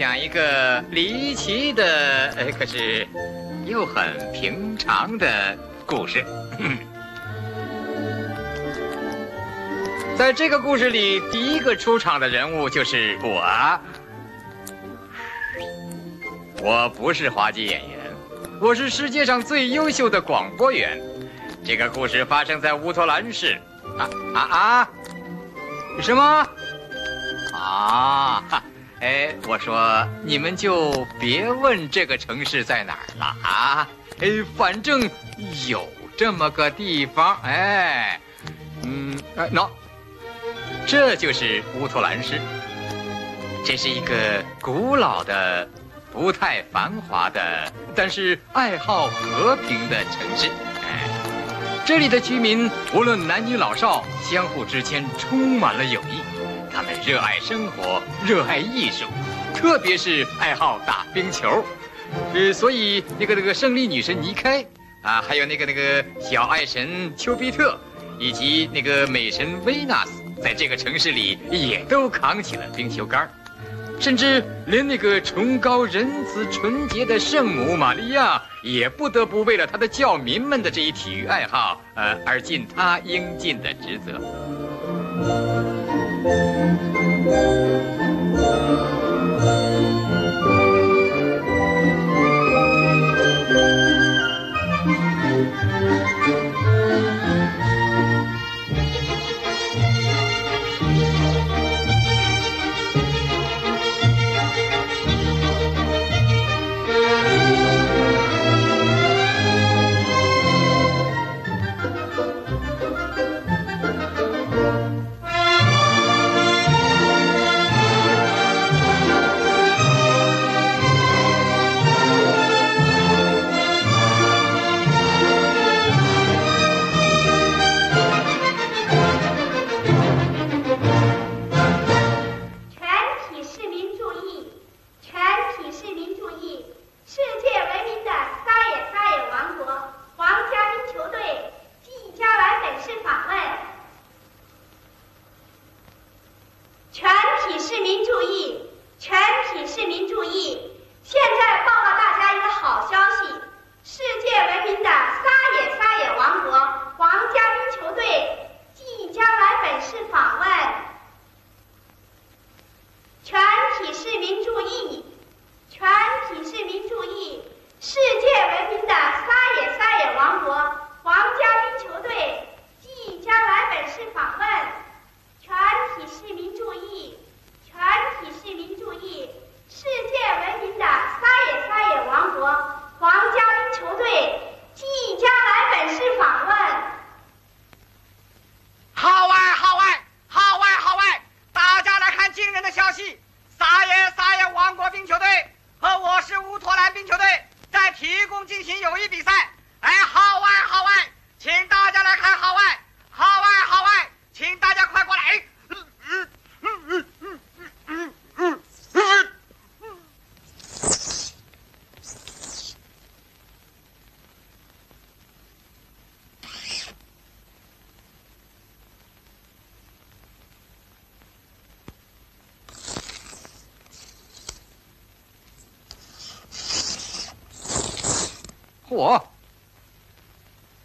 讲一个离奇的，呃，可是又很平常的故事。在这个故事里，第一个出场的人物就是我。我不是滑稽演员，我是世界上最优秀的广播员。这个故事发生在乌托兰市。啊啊啊！什么？啊哈！哎，我说你们就别问这个城市在哪儿了啊！哎，反正有这么个地方。哎，嗯，喏，这就是乌托兰市。这是一个古老的、不太繁华的，但是爱好和平的城市。哎，这里的居民无论男女老少，相互之间充满了友谊。他们热爱生活，热爱艺术，特别是爱好打冰球。呃，所以那个那个胜利女神尼开啊，还有那个那个小爱神丘比特，以及那个美神维纳斯，在这个城市里也都扛起了冰球杆甚至连那个崇高仁慈纯洁的圣母玛利亚，也不得不为了他的教民们的这一体育爱好，呃，而尽他应尽的职责。Thank you.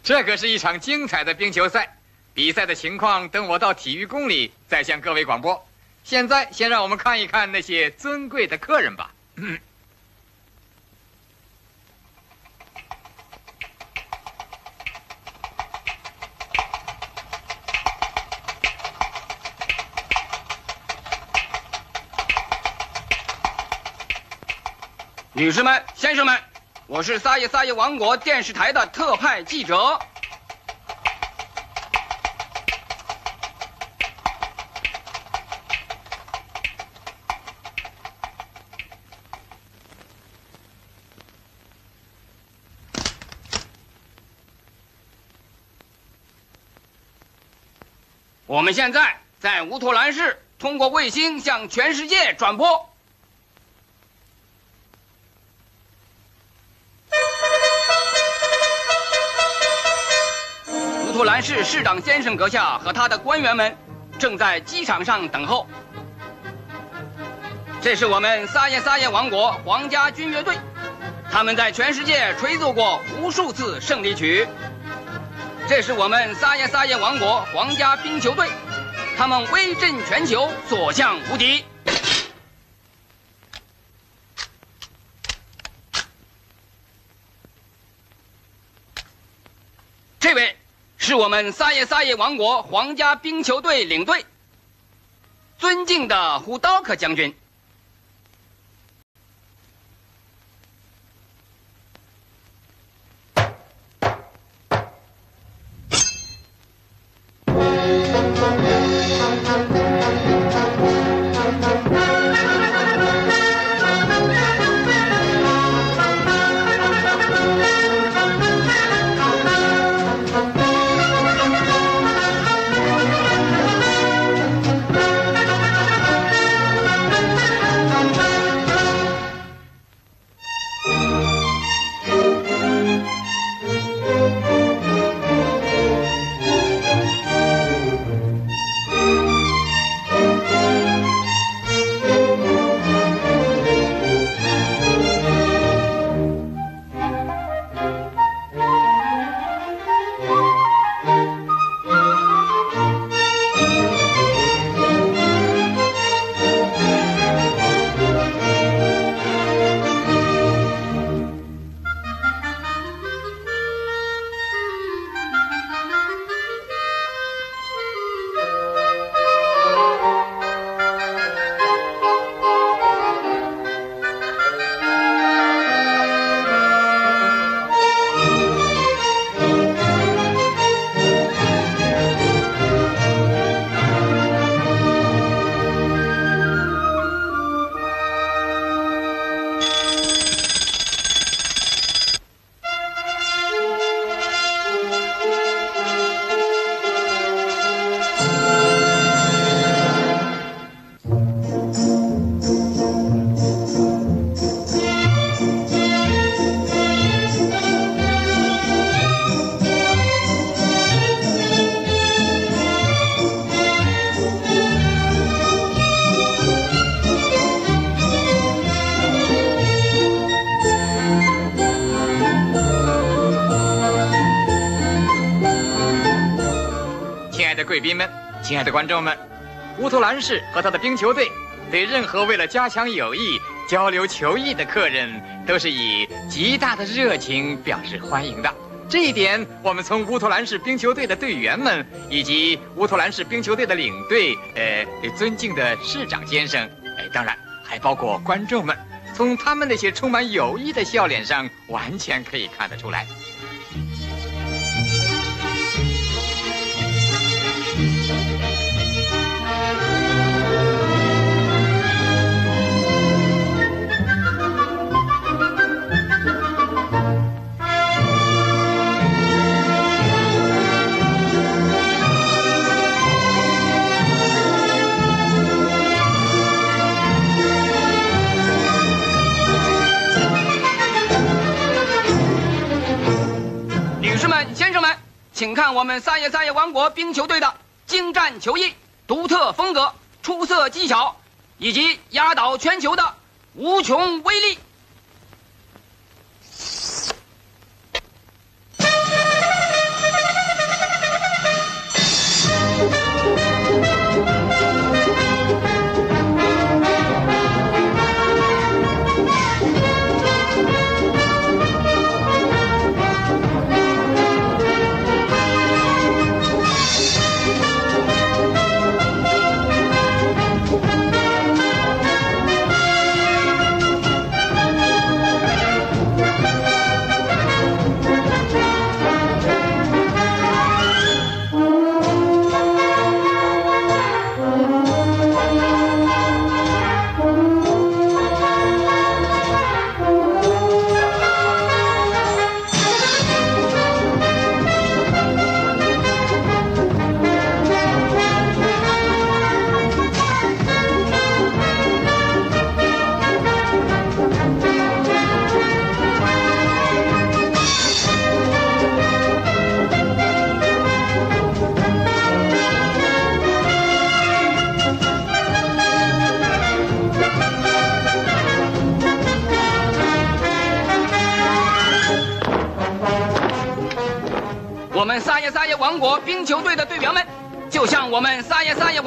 这可是一场精彩的冰球赛，比赛的情况等我到体育宫里再向各位广播。现在，先让我们看一看那些尊贵的客人吧。女士们、先生们。我是撒野撒野王国电视台的特派记者。我们现在在乌托兰市，通过卫星向全世界转播。兰市市长先生阁下和他的官员们正在机场上等候。这是我们撒耶撒耶王国皇家军乐队，他们在全世界吹奏过无数次胜利曲。这是我们撒耶撒耶王国皇家冰球队，他们威震全球，所向无敌。这位是我们撒耶撒耶王国皇家冰球队领队，尊敬的胡刀克将军。亲爱的观众们，乌托兰市和他的冰球队对任何为了加强友谊、交流球艺的客人，都是以极大的热情表示欢迎的。这一点，我们从乌托兰市冰球队的队员们以及乌托兰市冰球队的领队，呃，尊敬的市长先生，哎，当然还包括观众们，从他们那些充满友谊的笑脸上，完全可以看得出来。请看我们撒野撒野王国冰球队的精湛球艺、独特风格、出色技巧，以及压倒全球的无穷威力。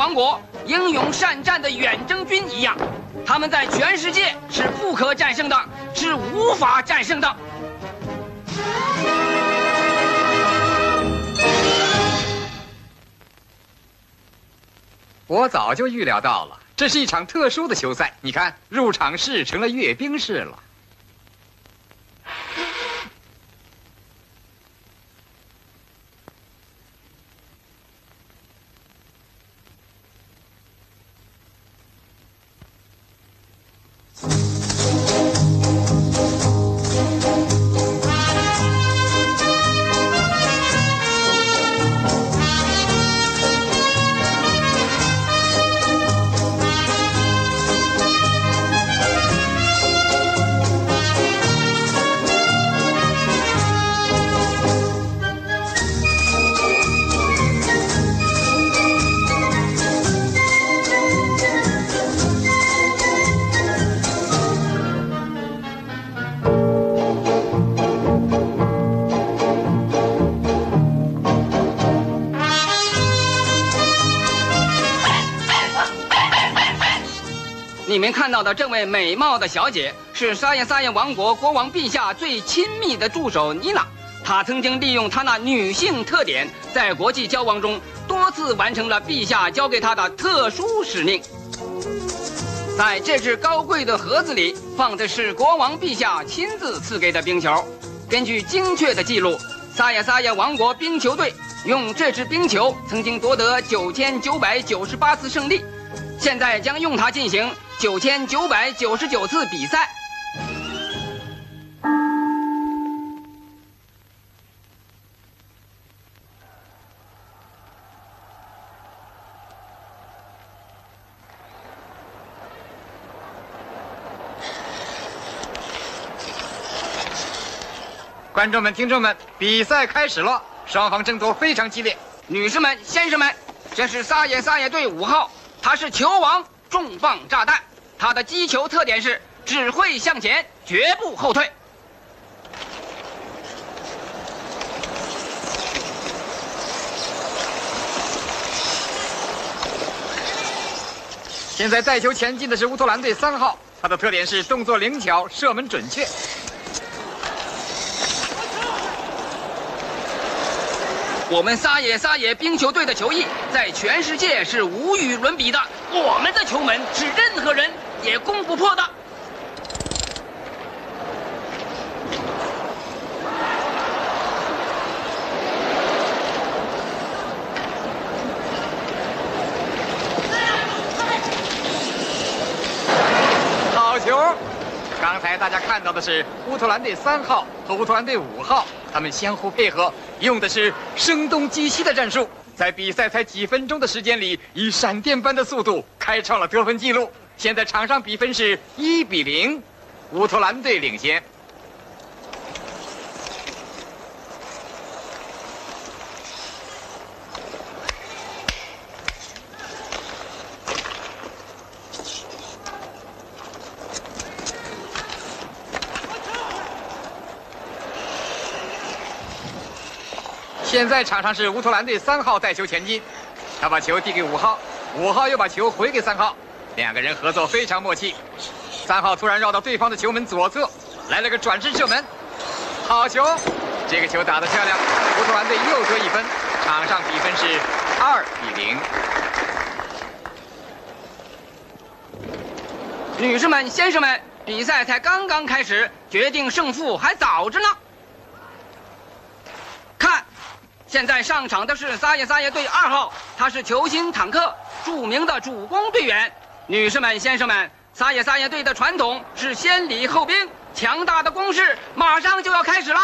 中国英勇善战的远征军一样，他们在全世界是不可战胜的，是无法战胜的。我早就预料到了，这是一场特殊的球赛。你看，入场式成了阅兵式了。你们看到的这位美貌的小姐是沙耶沙耶王国国王陛下最亲密的助手妮娜。她曾经利用她那女性特点，在国际交往中多次完成了陛下交给她的特殊使命。在这只高贵的盒子里放的是国王陛下亲自赐给的冰球。根据精确的记录，沙耶沙耶王国冰球队用这支冰球曾经夺得九千九百九十八次胜利，现在将用它进行。九千九百九十九次比赛。观众们、听众们，比赛开始了，双方争夺非常激烈。女士们、先生们，这是撒野撒野队五号，他是球王，重磅炸弹。他的击球特点是只会向前，绝不后退。现在带球前进的是乌托兰队三号，他的特点是动作灵巧，射门准确。我们撒野撒野冰球队的球艺在全世界是无与伦比的，我们的球门是任何人。也攻不破的。好球！刚才大家看到的是乌特兰队三号和乌特兰队五号，他们相互配合，用的是声东击西的战术，在比赛才几分钟的时间里，以闪电般的速度开创了得分记录。现在场上比分是一比零，乌托兰队领先。现在场上是乌托兰队三号带球前进，他把球递给五号，五号又把球回给三号。两个人合作非常默契。三号突然绕到对方的球门左侧，来了个转身射门，好球！这个球打得漂亮，乌托兰队又得一分，场上比分是二比零。女士们、先生们，比赛才刚刚开始，决定胜负还早着呢。看，现在上场的是撒野撒野队二号，他是球星坦克，著名的主攻队员。女士们、先生们，撒野撒野队的传统是先礼后兵，强大的攻势马上就要开始了。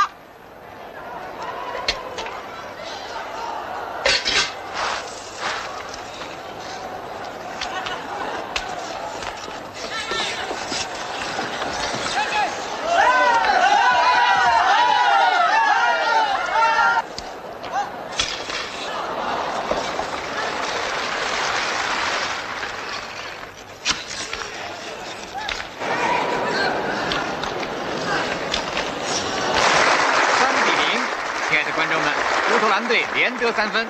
团队连得三分。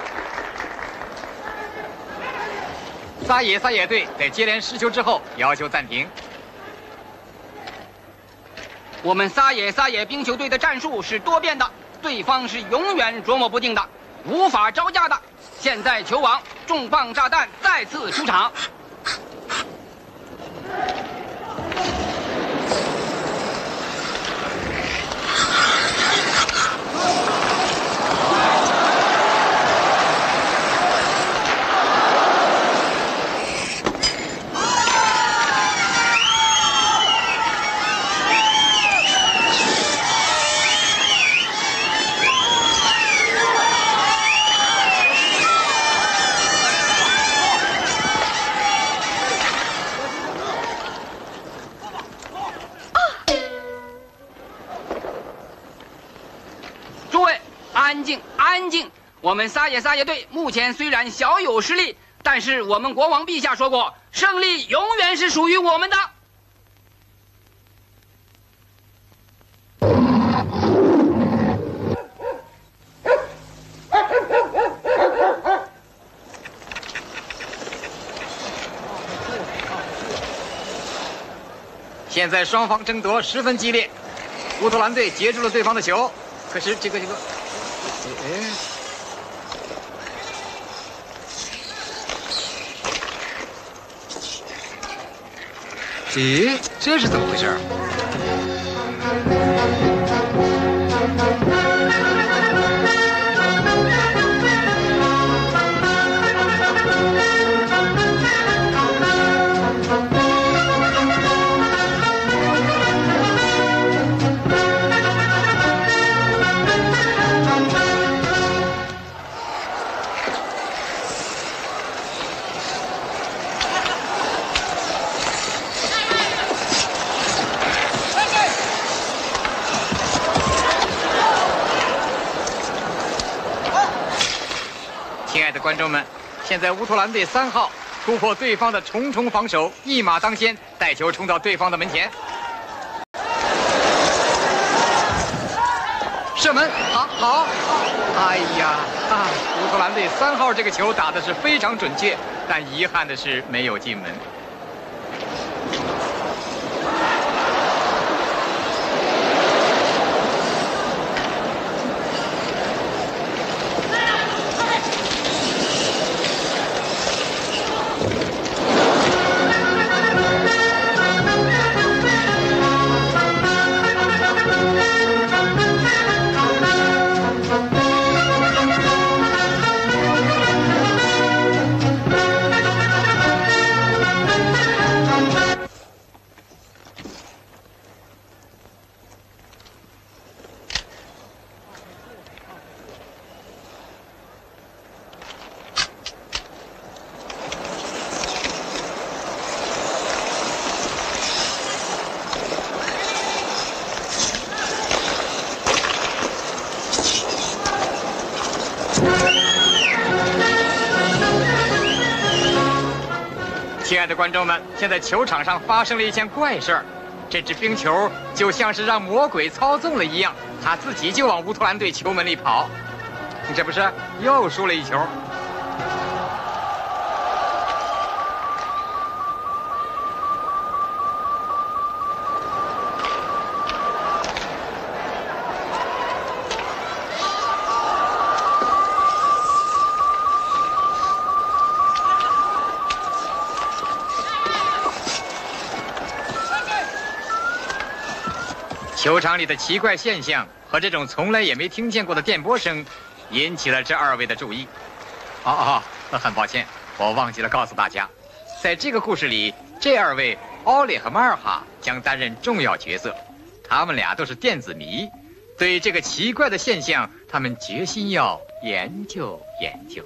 撒野撒野队在接连失球之后要求暂停。我们撒野撒野冰球队的战术是多变的，对方是永远琢磨不定的，无法招架的。现在球王重磅炸弹再次出场。我们撒野撒野队目前虽然小有实力，但是我们国王陛下说过，胜利永远是属于我们的。现在双方争夺十分激烈，乌托兰队截住了对方的球，可是这个这个，哎。咦，这是怎么回事？现在乌托兰队三号突破对方的重重防守，一马当先，带球冲到对方的门前，射门，好，好，哎呀，啊，乌托兰队三号这个球打的是非常准确，但遗憾的是没有进门。的观众们，现在球场上发生了一件怪事儿，这只冰球就像是让魔鬼操纵了一样，它自己就往乌托兰队球门里跑，你这不是又输了一球？球场里的奇怪现象和这种从来也没听见过的电波声，引起了这二位的注意。哦哦，很抱歉，我忘记了告诉大家，在这个故事里，这二位奥利和马尔哈将担任重要角色。他们俩都是电子迷，对这个奇怪的现象，他们决心要研究研究。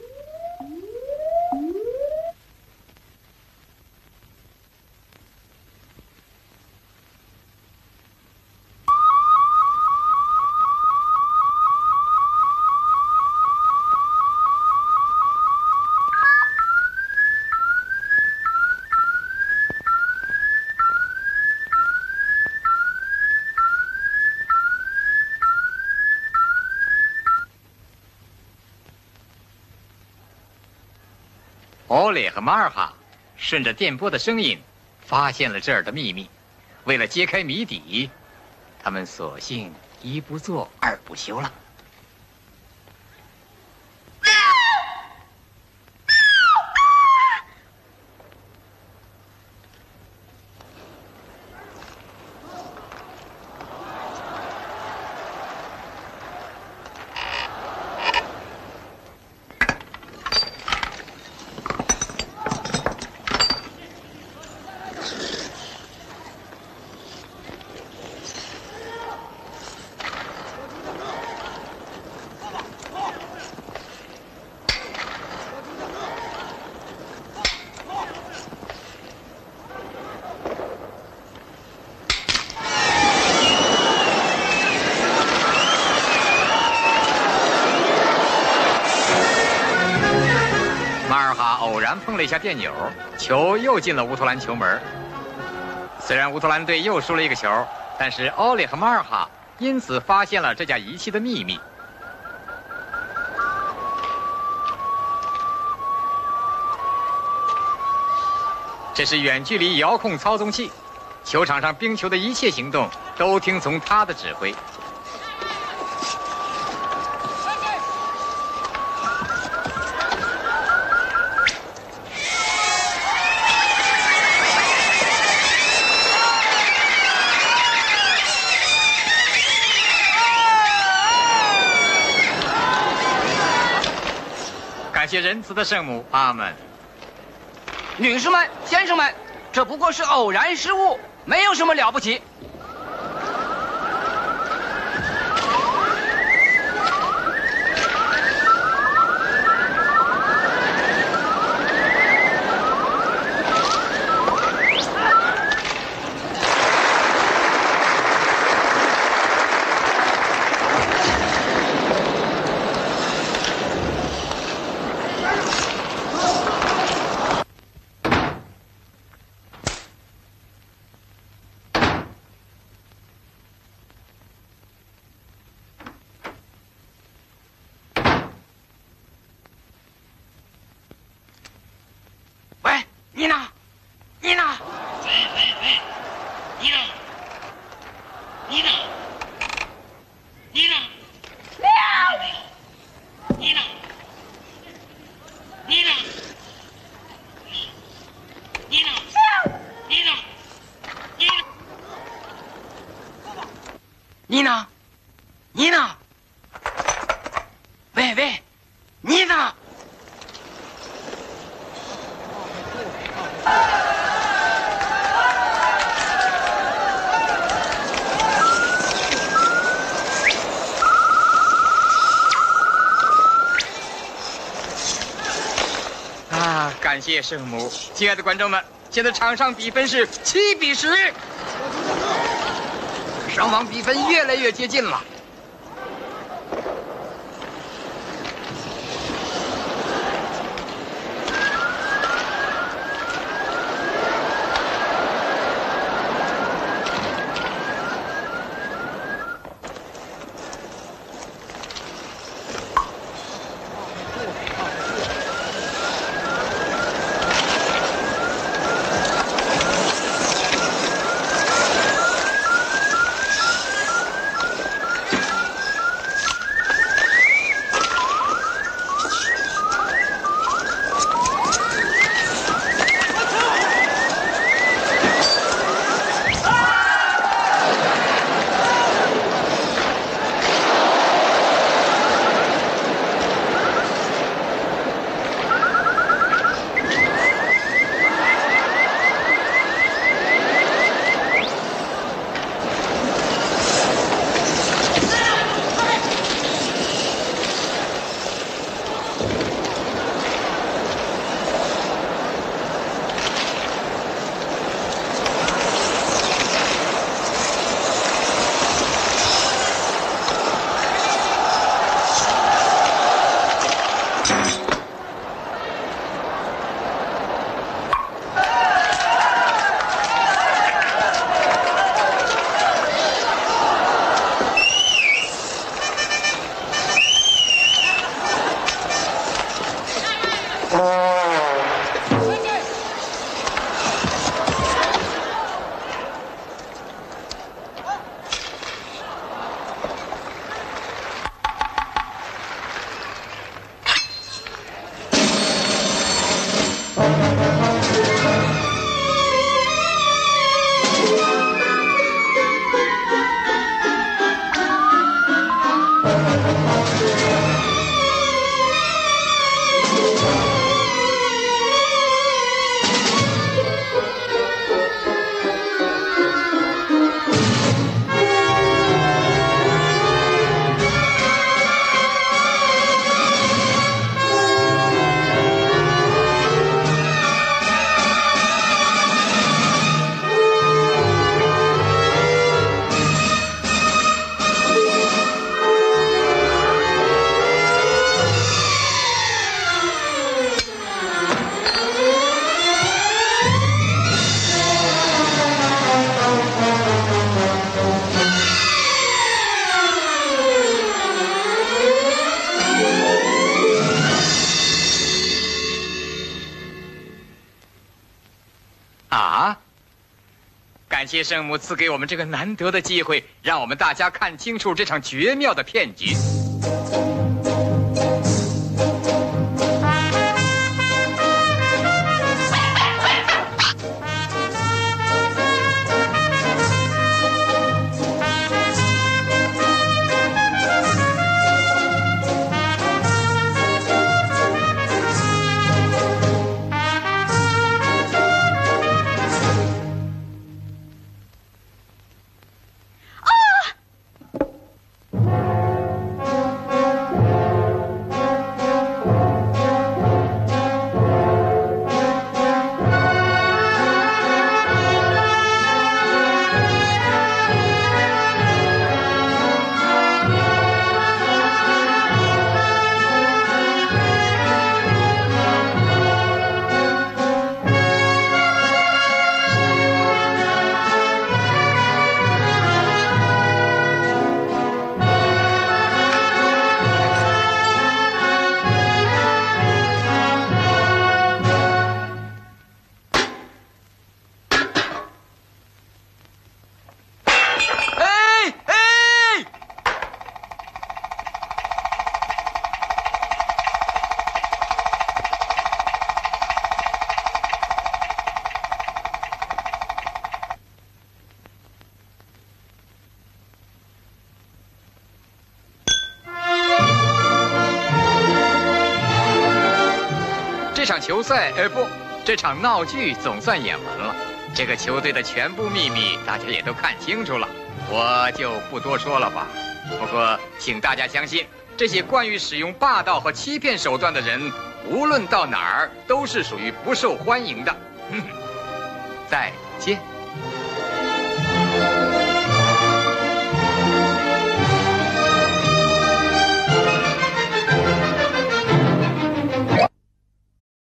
和马尔哈顺着电波的声音，发现了这儿的秘密。为了揭开谜底，他们索性一不做二不休了。碰了一下电钮，球又进了乌托兰球门。虽然乌托兰队又输了一个球，但是奥利和马尔哈因此发现了这架仪器的秘密。这是远距离遥控操纵器，球场上冰球的一切行动都听从他的指挥。的圣母，阿门。女士们、先生们，这不过是偶然失误，没有什么了不起。叶圣母，亲爱的观众们，现在场上比分是七比十，双方比分越来越接近了。圣母赐给我们这个难得的机会，让我们大家看清楚这场绝妙的骗局。球赛，哎不，这场闹剧总算演完了。这个球队的全部秘密，大家也都看清楚了，我就不多说了吧。不过，请大家相信，这些惯于使用霸道和欺骗手段的人，无论到哪儿都是属于不受欢迎的。